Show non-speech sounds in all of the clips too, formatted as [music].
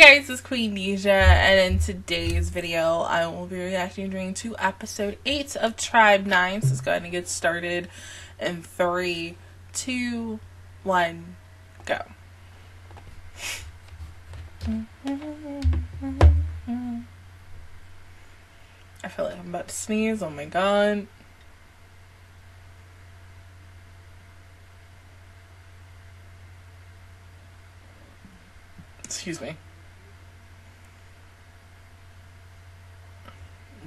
guys, it's Queendija, and in today's video, I will be reacting during to episode 8 of Tribe 9. So let's go ahead and get started in 3, 2, 1, go. I feel like I'm about to sneeze, oh my god. Excuse me.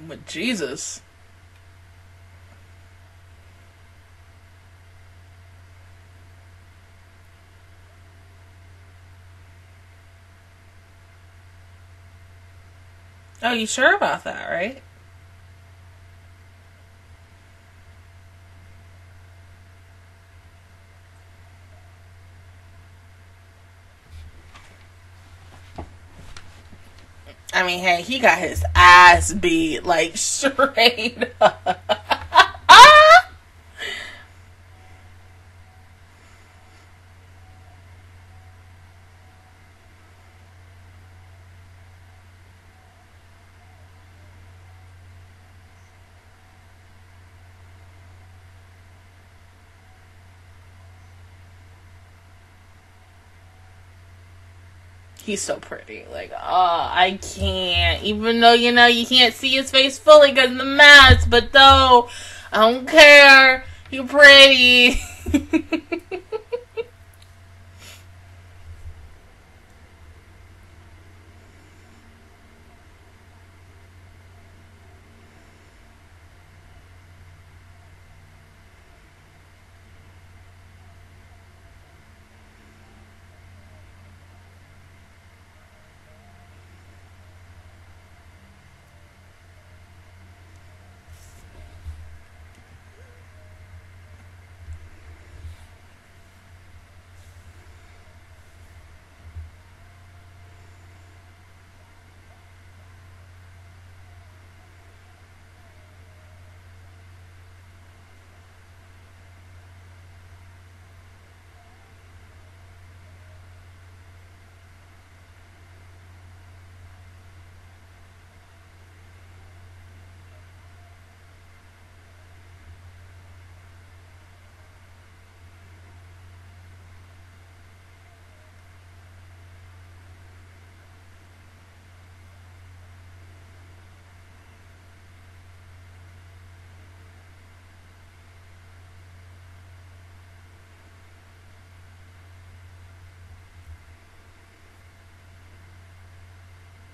But Jesus. Oh, you sure about that, right? I mean, hey, he got his ass beat like [laughs] straight up. He's so pretty. Like, oh, I can't. Even though, you know, you can't see his face fully because of the mask, but though, I don't care. You're pretty. [laughs]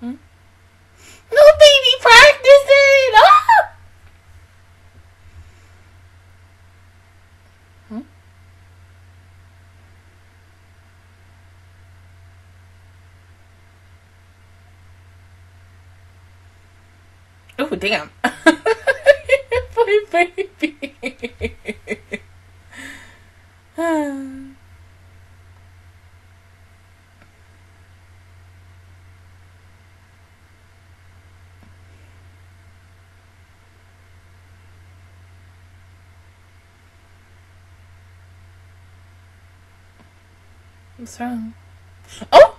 Hmm? No baby practicing! Ah! Hmm? Oh, damn. My [laughs] baby. [sighs] What's wrong? Oh!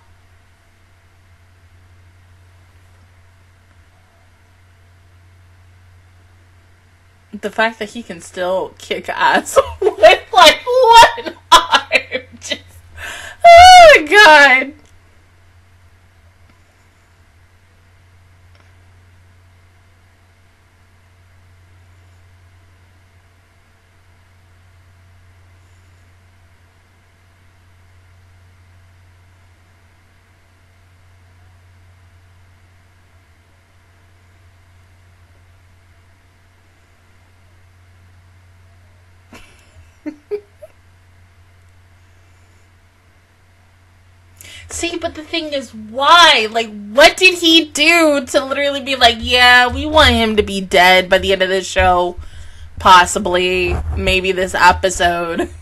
The fact that he can still kick ass [laughs] with like one arm. [laughs] Just, oh my god. See, but the thing is, why? Like, what did he do to literally be like, yeah, we want him to be dead by the end of the show? Possibly, maybe this episode. [laughs]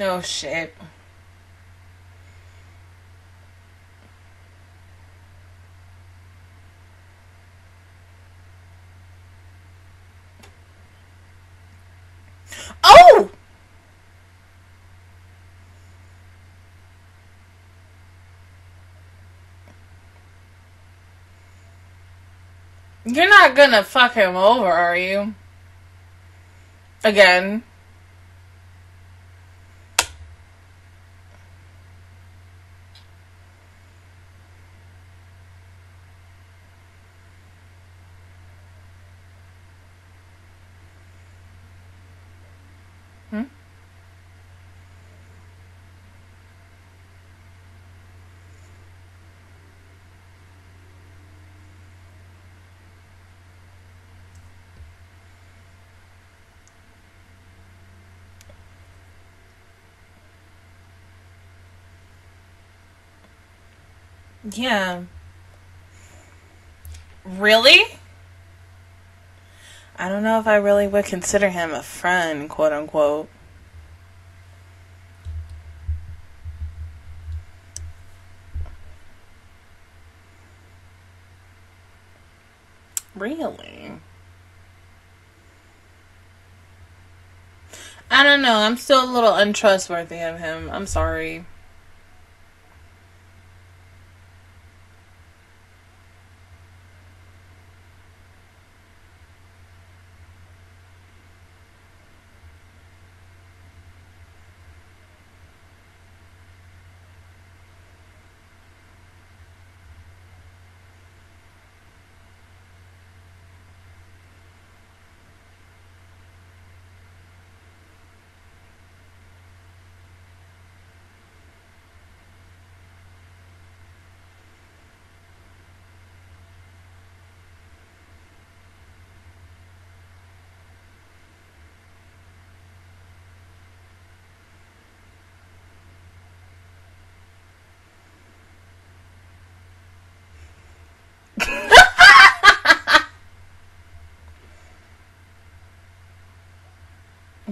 oh shit. Oh! You're not gonna fuck him over, are you? Again. Yeah. Really? I don't know if I really would consider him a friend, quote unquote. Really? I don't know. I'm still a little untrustworthy of him. I'm sorry.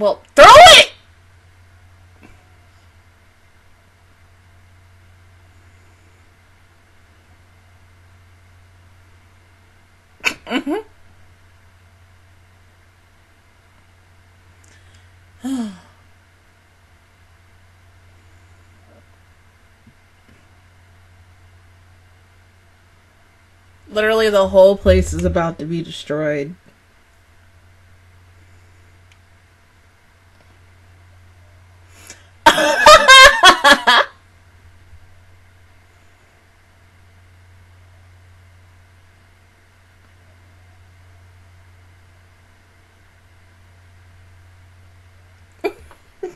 Well, throw it! Literally, the whole place is about to be destroyed.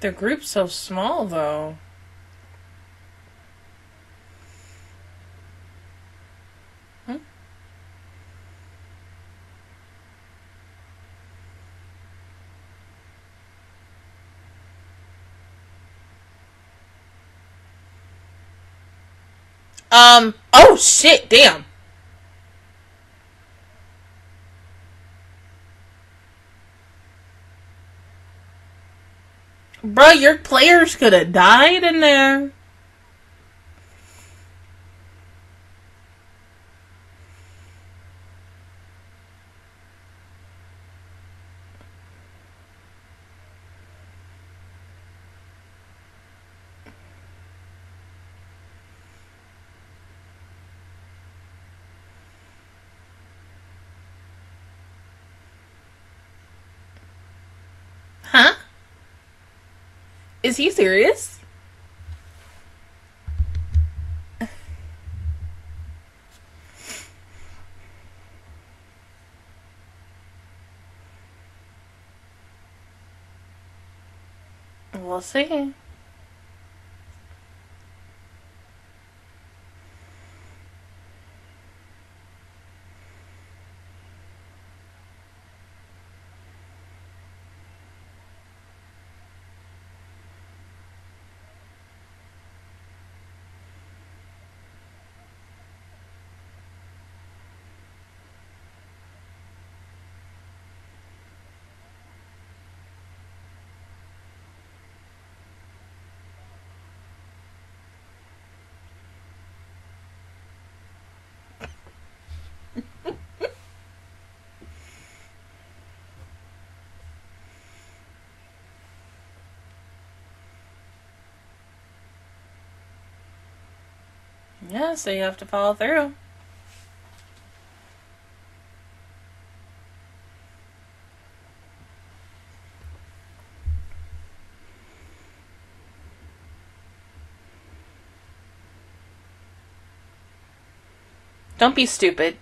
Their group's so small, though. Hmm? Um, oh shit, damn. Bro, your players could have died in there. Is he serious? We'll see. Yeah, so you have to follow through. Don't be stupid.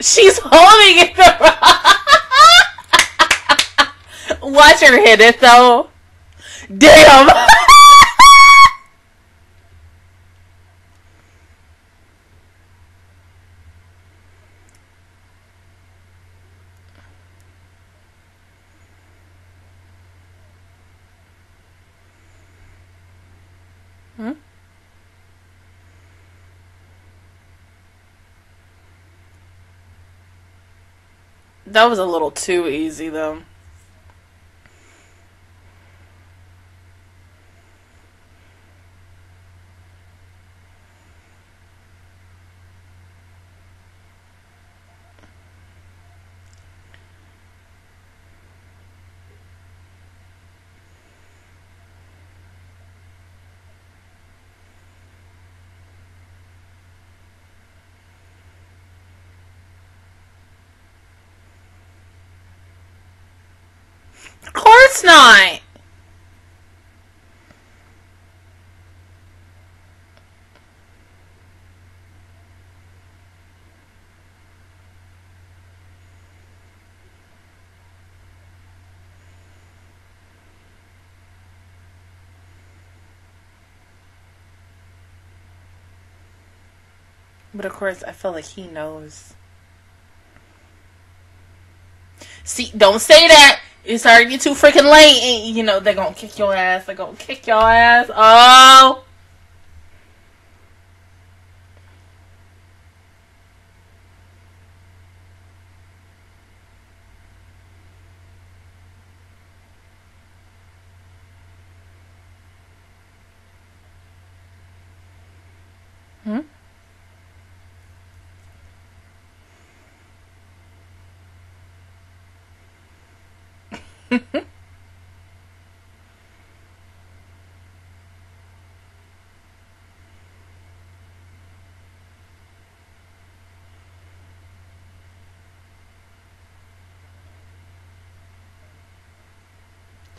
She's holding it. [laughs] Watch her hit it though. Damn. [laughs] hmm? That was a little too easy though. Of course not. But of course, I feel like he knows. See, don't say that. It's already too freaking late, and you know they're gonna kick your ass. They're gonna kick your ass. Oh.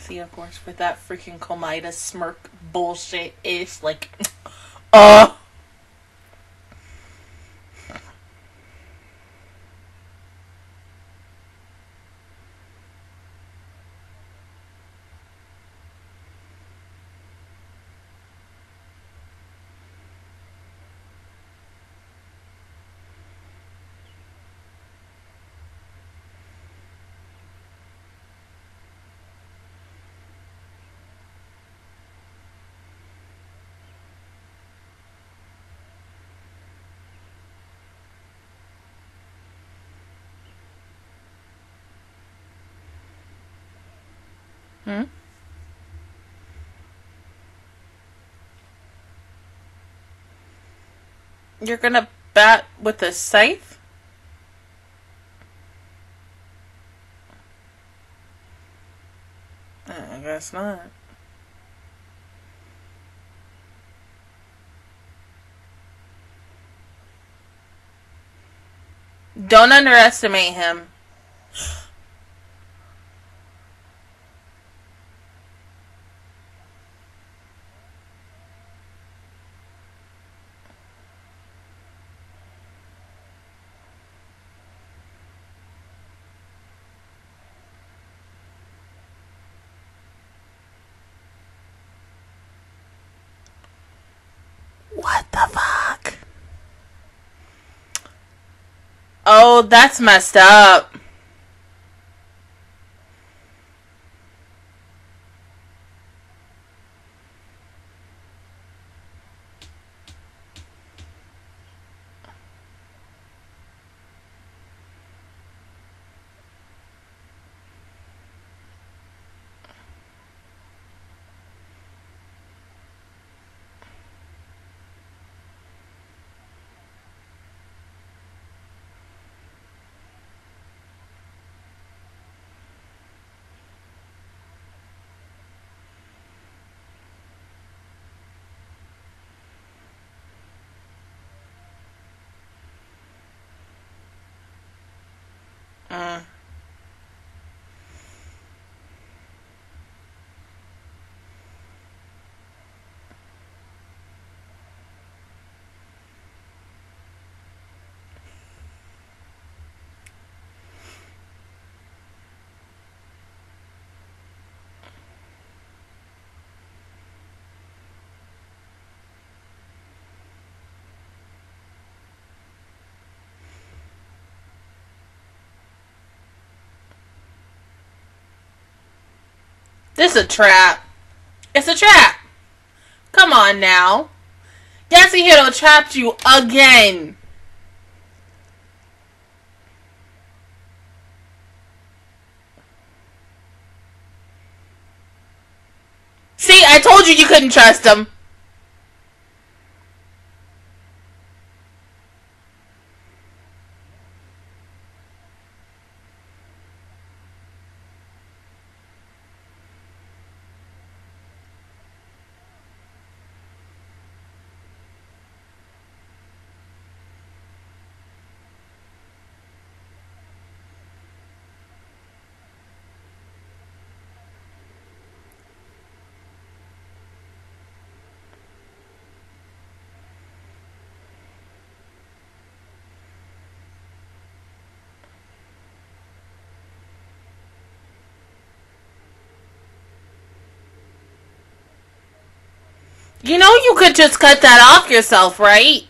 Cassie, of course, with that freaking Komida smirk bullshit ish. Like, [laughs] uh. Hmm? You're gonna bat with a scythe? I guess not. Don't underestimate him. What the fuck? Oh, that's messed up. Uh. This is a trap. It's a trap. Come on now. Yasuhiro trapped you again. See, I told you you couldn't trust him. You know you could just cut that off yourself, right?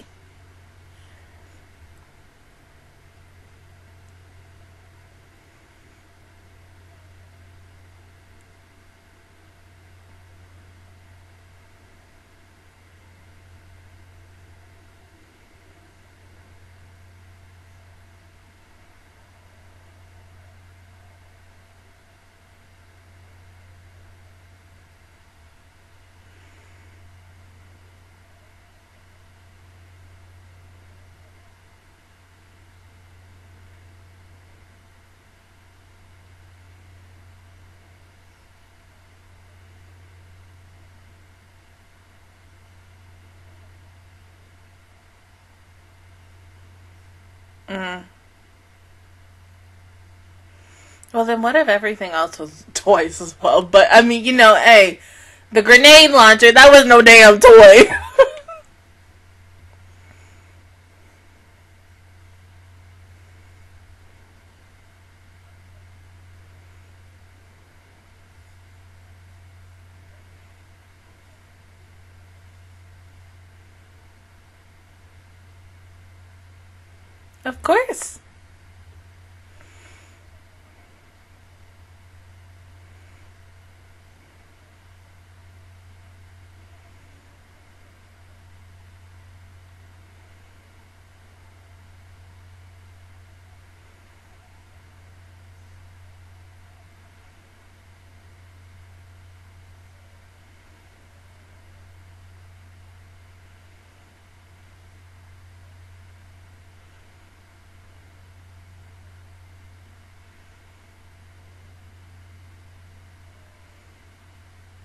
Mm. Well, then what if everything else was [laughs] toys as well. But I mean, you know, hey, the grenade launcher, that was no damn toy. [laughs] of course.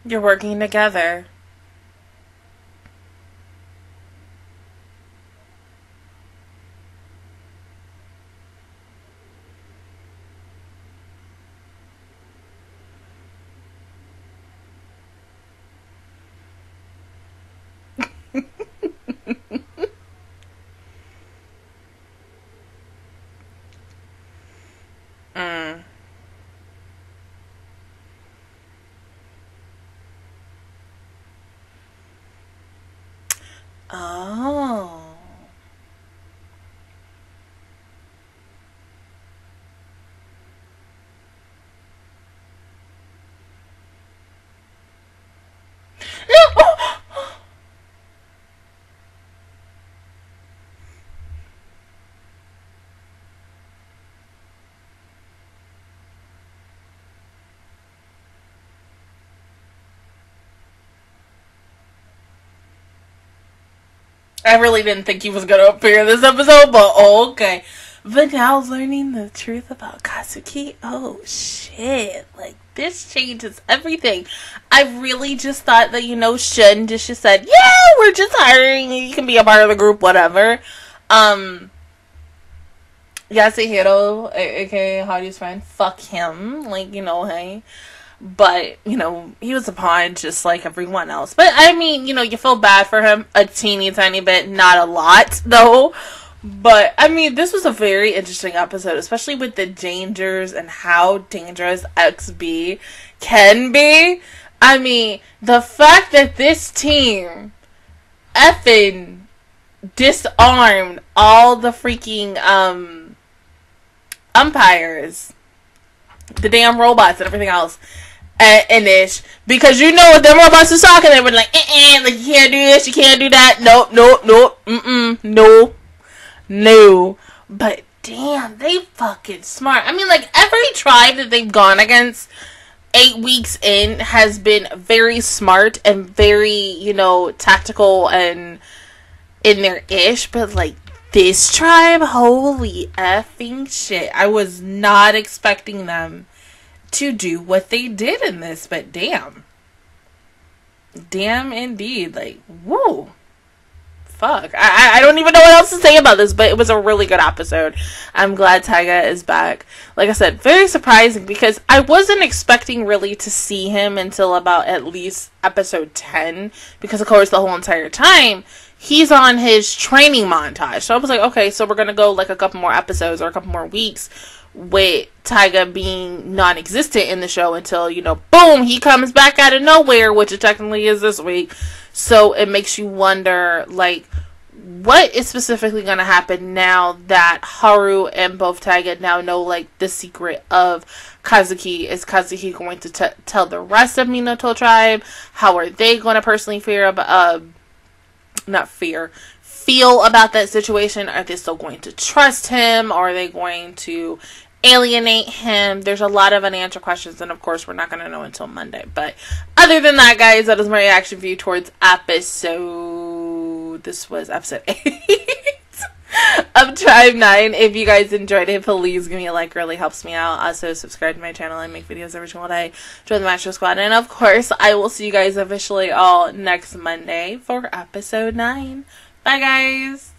You're working together. mm. Oh. I really didn't think he was gonna appear in this episode, but okay. But now learning the truth about Kazuki, oh shit. Like this changes everything. I really just thought that, you know, Shun just, just said, Yeah, we're just hiring you can be a part of the group, whatever. Um Yasuhiro, aka Haru's friend, fuck him. Like, you know, hey but you know he was a pawn just like everyone else. But i mean you know you feel bad for him a teeny tiny bit. Not a lot [laughs] though. But i mean this was a very interesting episode especially with the dangers and how dangerous xb can be. I mean the fact that this team effing disarmed all the freaking um umpires the damn robots and everything else and ish because you know what them robots was talking. They were like, eh, eh, like you can't do this, you can't do that. Nope, nope, nope, mm mm, no, no. But damn, they fucking smart. I mean, like every tribe that they've gone against eight weeks in has been very smart and very, you know, tactical and in their ish. But like this tribe, holy effing shit! I was not expecting them to do what they did in this, but damn. Damn indeed. Like, whoa. Fuck. I, I don't even know what else to say about this, but it was a really good episode. I'm glad Taiga is back. Like I said, very surprising because I wasn't expecting really to see him until about at least episode 10 because, of course, the whole entire time he's on his training montage. So I was like, okay, so we're going to go like a couple more episodes or a couple more weeks with Taiga being non existent in the show until, you know, boom, he comes back out of nowhere, which it technically is this week. So it makes you wonder, like, what is specifically going to happen now that Haru and both Taiga now know, like, the secret of Kazuki? Is Kazuki going to t- tell the rest of Minato tribe? How are they going to personally fear about, uh, not fear, feel about that situation? Are they still going to trust him? Are they going to alienate him. There's a lot of unanswered questions, and of course, we're not going to know until Monday. But other than that, guys, that is my reaction view towards episode. This was episode [laughs] eight of Tribe 9. If you guys enjoyed it, please give me a like. Really helps me out. Also, subscribe to my channel. I make videos every single day. Join the Master Squad. And of course, I will see you guys officially all next Monday for episode 9. Bye, guys.